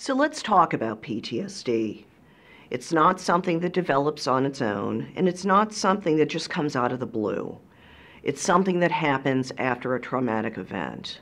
So let's talk about PTSD. It's not something that develops on its own, and it's not something that just comes out of the blue. It's something that happens after a traumatic event.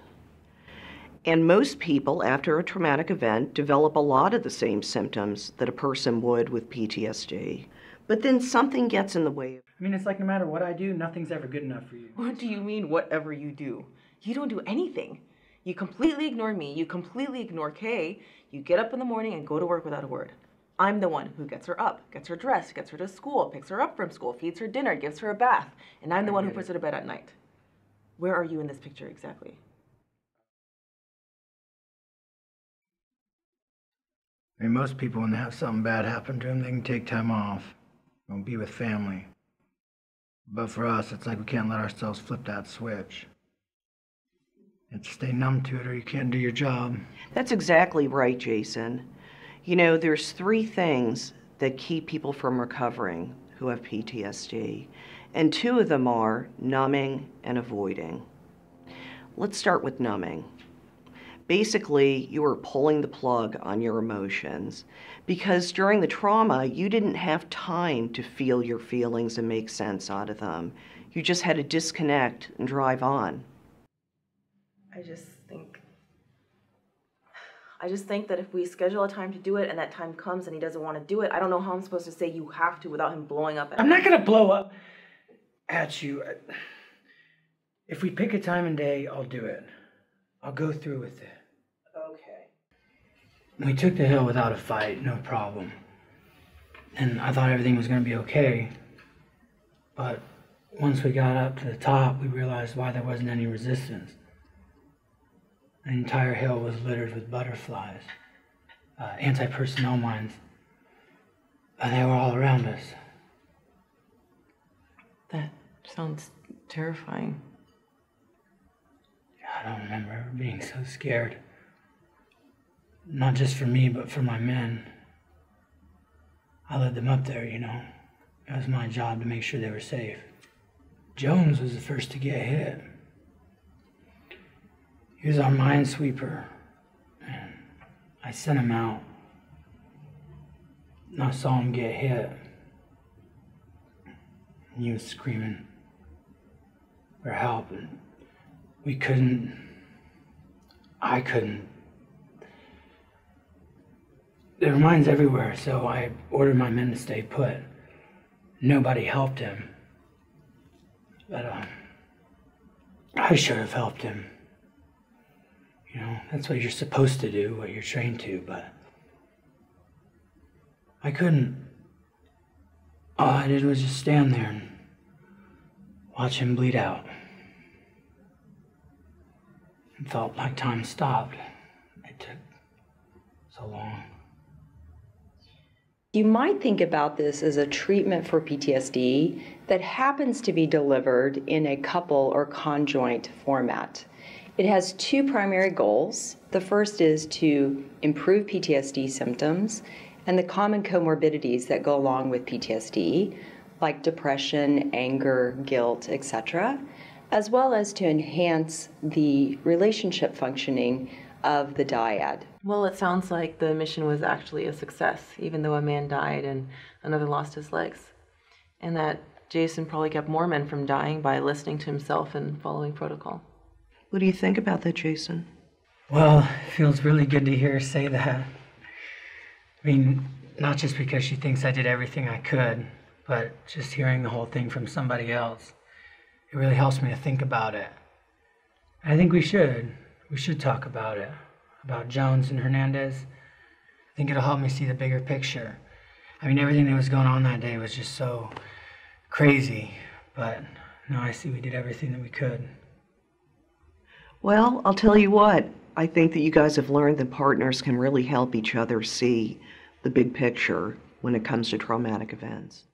And most people, after a traumatic event, develop a lot of the same symptoms that a person would with PTSD. But then something gets in the way. I mean, it's like no matter what I do, nothing's ever good enough for you. What do you mean, whatever you do? You don't do anything. You completely ignore me. You completely ignore Kay. You get up in the morning and go to work without a word. I'm the one who gets her up, gets her dressed, gets her to school, picks her up from school, feeds her dinner, gives her a bath, and I'm the one who puts her to bed at night. Where are you in this picture exactly? I mean, most people, when they have something bad happen to them, they can take time off and be with family. But for us, it's like we can't let ourselves flip that switch. It's stay numb to it or you can't do your job. That's exactly right, Jason. You know, there's three things that keep people from recovering who have PTSD, and two of them are numbing and avoiding. Let's start with numbing. Basically, you are pulling the plug on your emotions because during the trauma, you didn't have time to feel your feelings and make sense out of them. You just had to disconnect and drive on. I just think I just think that if we schedule a time to do it and that time comes and he doesn't want to do it, I don't know how I'm supposed to say you have to without him blowing up. I'm not gonna blow up at you. If we pick a time and day, I'll do it. I'll go through with it. Okay. We took the hill without a fight, no problem. And I thought everything was gonna be okay. But once we got up to the top, we realized why there wasn't any resistance. The entire hill was littered with butterflies, uh, anti personnel mines. And they were all around us. That sounds terrifying. I don't remember ever being so scared. Not just for me, but for my men. I led them up there, you know. It was my job to make sure they were safe. Jones was the first to get hit. He was our minesweeper. And I sent him out. And I saw him get hit. And he was screaming for help. And we couldn't, I couldn't. There were mines everywhere, so I ordered my men to stay put. Nobody helped him. But uh, I should have helped him. That's what you're supposed to do, what you're trained to, but I couldn't. All I did was just stand there and watch him bleed out. It felt like time stopped. It took so long. You might think about this as a treatment for PTSD that happens to be delivered in a couple or conjoint format. It has two primary goals. The first is to improve PTSD symptoms and the common comorbidities that go along with PTSD, like depression, anger, guilt, etc., as well as to enhance the relationship functioning of the dyad. Well, it sounds like the mission was actually a success, even though a man died and another lost his legs. And that Jason probably kept more men from dying by listening to himself and following protocol. What do you think about that, Jason? Well, it feels really good to hear her say that. I mean, not just because she thinks I did everything I could, but just hearing the whole thing from somebody else. It really helps me to think about it. I think we should. We should talk about it. About Jones and Hernandez. I think it'll help me see the bigger picture. I mean, everything that was going on that day was just so crazy. But now I see we did everything that we could. Well, I'll tell you what, I think that you guys have learned that partners can really help each other see the big picture when it comes to traumatic events.